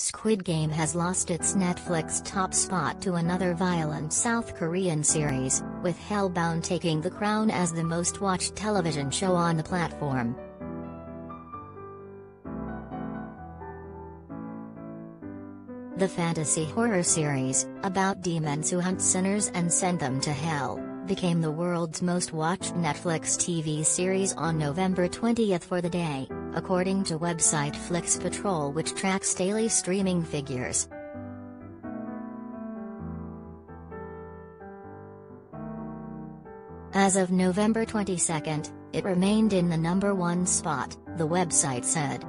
Squid Game has lost its Netflix top spot to another violent South Korean series, with Hellbound taking the crown as the most watched television show on the platform. The fantasy horror series, about demons who hunt sinners and send them to hell, became the world's most watched Netflix TV series on November 20 for the day according to website Flix Patrol which tracks daily streaming figures. As of November 22, it remained in the number one spot, the website said.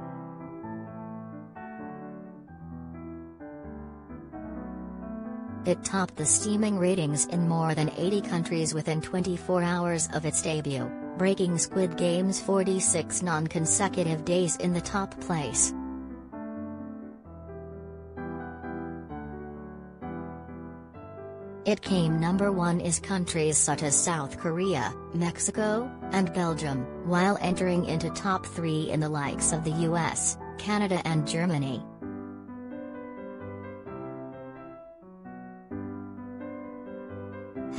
It topped the steaming ratings in more than 80 countries within 24 hours of its debut breaking Squid Game's 46 non-consecutive days in the top place. It came number one is countries such as South Korea, Mexico, and Belgium, while entering into top three in the likes of the US, Canada and Germany.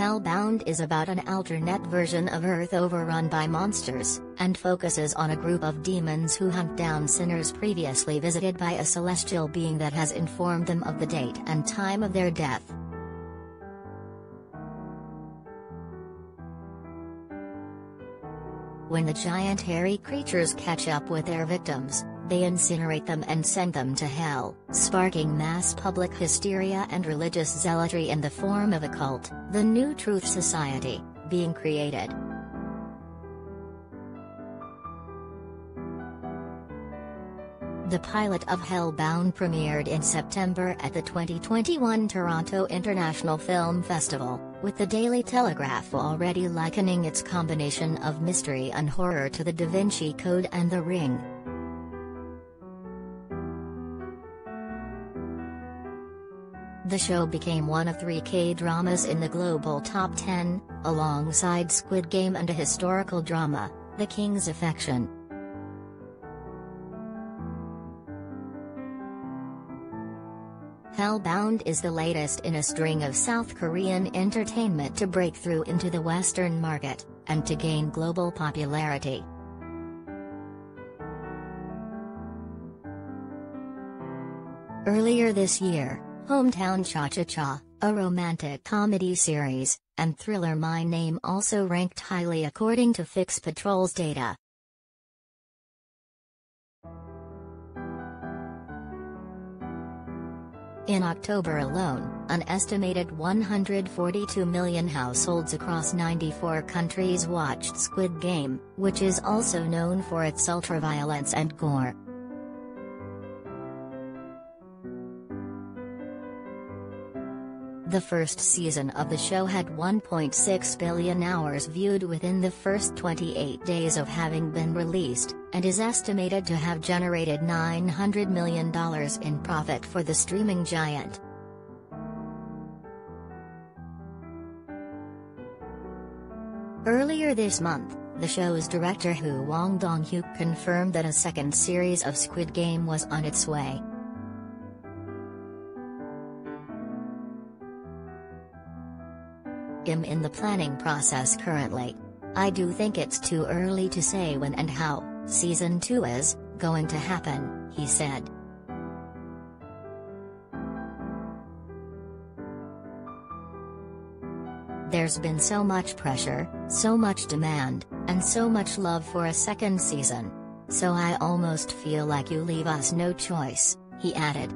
Hellbound is about an alternate version of Earth overrun by monsters, and focuses on a group of demons who hunt down sinners previously visited by a celestial being that has informed them of the date and time of their death. When the giant hairy creatures catch up with their victims, they incinerate them and send them to hell, sparking mass public hysteria and religious zealotry in the form of a cult, the New Truth Society, being created. The pilot of Hellbound premiered in September at the 2021 Toronto International Film Festival, with the Daily Telegraph already likening its combination of mystery and horror to the Da Vinci Code and The Ring. The show became one of three K-dramas in the global top 10, alongside Squid Game and a historical drama, The King's Affection. Hellbound is the latest in a string of South Korean entertainment to break through into the Western market, and to gain global popularity. Earlier this year, Hometown Cha-Cha-Cha, a romantic comedy series, and thriller My Name also ranked highly according to Flix Patrol's data. In October alone, an estimated 142 million households across 94 countries watched Squid Game, which is also known for its ultra-violence and gore. The first season of the show had 1.6 billion hours viewed within the first 28 days of having been released, and is estimated to have generated $900 million in profit for the streaming giant. Earlier this month, the show's director Hwang Dong-hyuk confirmed that a second series of Squid Game was on its way. Am in the planning process currently. I do think it's too early to say when and how, Season 2 is, going to happen, he said. There's been so much pressure, so much demand, and so much love for a second season. So I almost feel like you leave us no choice, he added.